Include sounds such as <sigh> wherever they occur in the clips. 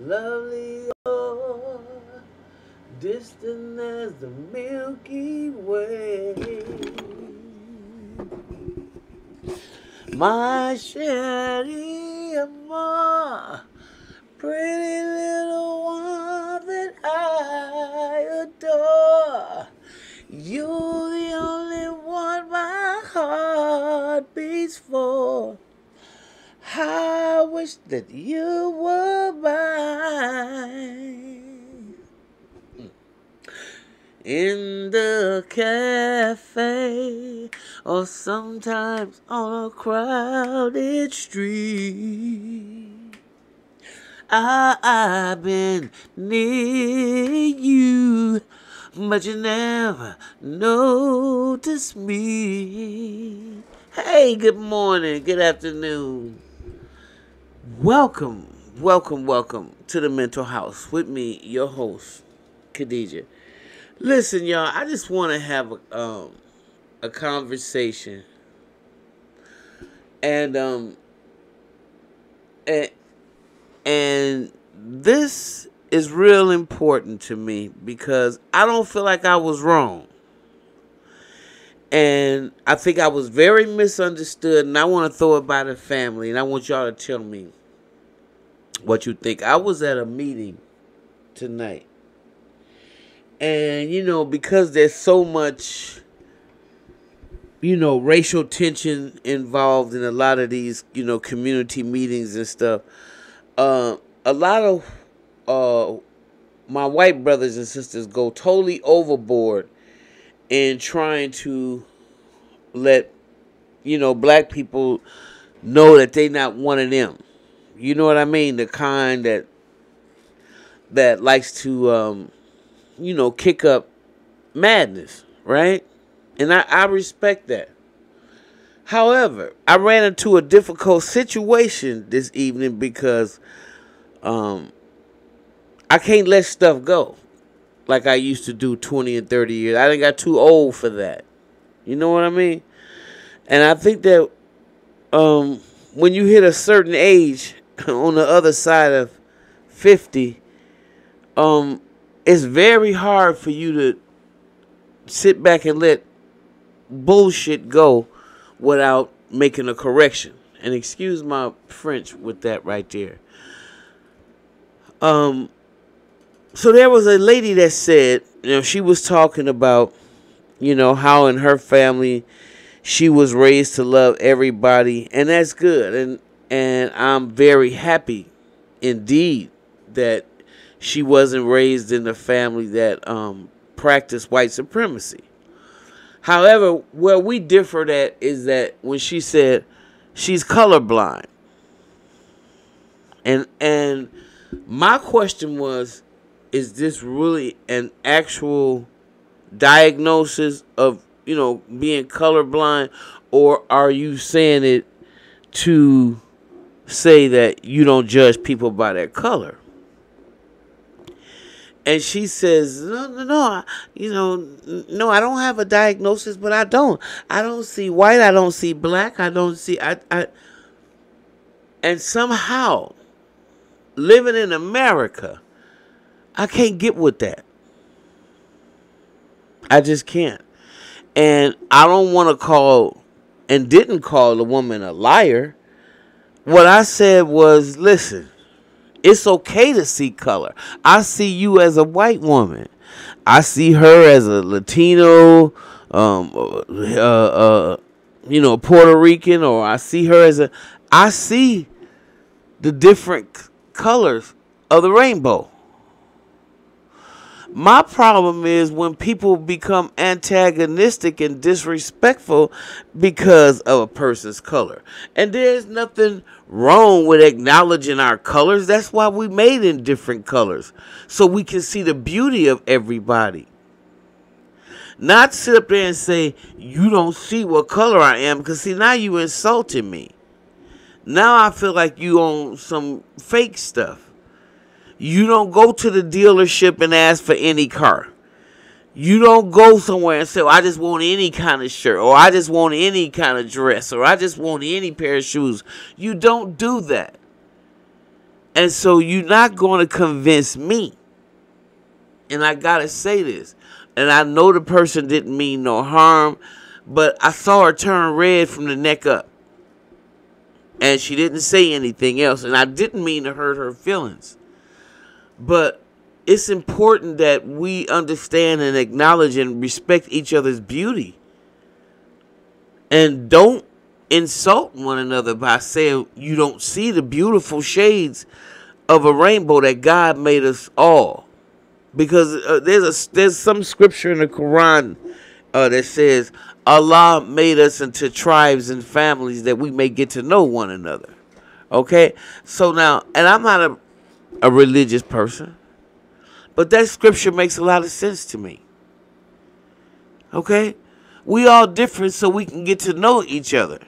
lovely or distant as the Milky Way. My Amor, pretty little one that I adore. You're the only one my heart beats for. I wish that you were mine. In the cafe, or sometimes on a crowded street. I, I've been near you, but you never notice me. Hey, good morning, good afternoon. Welcome, welcome, welcome to the mental house with me, your host, Khadijah. Listen, y'all, I just want to have a, um, a conversation, and um, and, and this is real important to me because I don't feel like I was wrong. And I think I was very misunderstood, and I want to throw it by the family, and I want y'all to tell me what you think. I was at a meeting tonight. And, you know, because there's so much, you know, racial tension involved in a lot of these, you know, community meetings and stuff, uh, a lot of uh, my white brothers and sisters go totally overboard in trying to let, you know, black people know that they not one of them. You know what I mean? The kind that that likes to um, you know, kick up madness, right? And I, I respect that. However, I ran into a difficult situation this evening because um, I can't let stuff go like I used to do 20 and 30 years. I didn't got too old for that. You know what I mean? And I think that um, when you hit a certain age <laughs> on the other side of 50, um, it's very hard for you to sit back and let bullshit go without making a correction. And excuse my French with that right there. Um, so there was a lady that said, you know, she was talking about, you know, how in her family she was raised to love everybody, and that's good. And and I'm very happy indeed that she wasn't raised in a family that um, practiced white supremacy. However, where we differed at is that when she said she's colorblind. And and my question was, is this really an actual diagnosis of, you know, being colorblind or are you saying it to say that you don't judge people by their color? and she says, "No, no, no. You know, no. I don't have a diagnosis, but I don't. I don't see white. I don't see black. I don't see. I. I and somehow, living in America, I can't get with that. I just can't. And I don't want to call, and didn't call the woman a liar. What I said was, listen." It's okay to see color. I see you as a white woman. I see her as a Latino, um, uh, uh, you know, Puerto Rican, or I see her as a. I see the different colors of the rainbow. My problem is when people become antagonistic and disrespectful because of a person's color. And there's nothing wrong with acknowledging our colors. That's why we made in different colors. So we can see the beauty of everybody. Not sit up there and say, you don't see what color I am. Because see, now you insulted me. Now I feel like you own some fake stuff. You don't go to the dealership and ask for any car. You don't go somewhere and say, well, I just want any kind of shirt, or I just want any kind of dress, or I just want any pair of shoes. You don't do that. And so you're not going to convince me. And I got to say this. And I know the person didn't mean no harm, but I saw her turn red from the neck up. And she didn't say anything else. And I didn't mean to hurt her feelings. But it's important that we understand and acknowledge and respect each other's beauty. And don't insult one another by saying you don't see the beautiful shades of a rainbow that God made us all. Because uh, there's a there's some scripture in the Quran uh, that says Allah made us into tribes and families that we may get to know one another. Okay, so now, and I'm not a a religious person, but that scripture makes a lot of sense to me. Okay, we all different, so we can get to know each other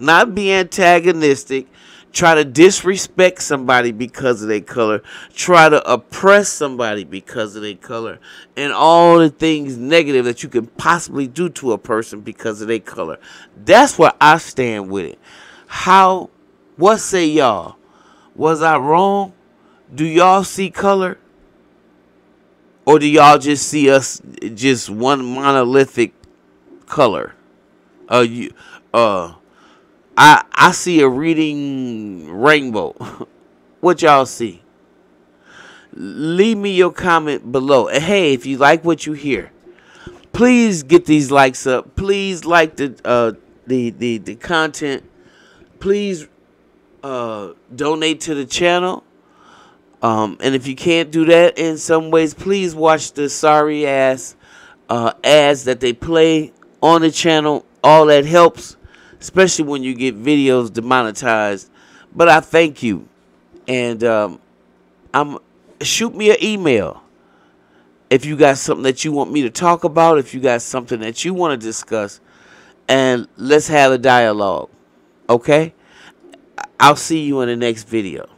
not be antagonistic, try to disrespect somebody because of their color, try to oppress somebody because of their color, and all the things negative that you can possibly do to a person because of their color. That's where I stand with it. How, what say y'all? Was I wrong? Do y'all see color? Or do y'all just see us just one monolithic color? Uh, you, uh, I I see a reading rainbow. <laughs> what y'all see? Leave me your comment below. And hey, if you like what you hear, please get these likes up. Please like the uh the the, the content. Please uh donate to the channel. Um, and if you can't do that in some ways, please watch the sorry ass uh, ads that they play on the channel. All that helps especially when you get videos demonetized. But I thank you, and um, I'm shoot me an email if you got something that you want me to talk about. If you got something that you want to discuss, and let's have a dialogue. Okay, I'll see you in the next video.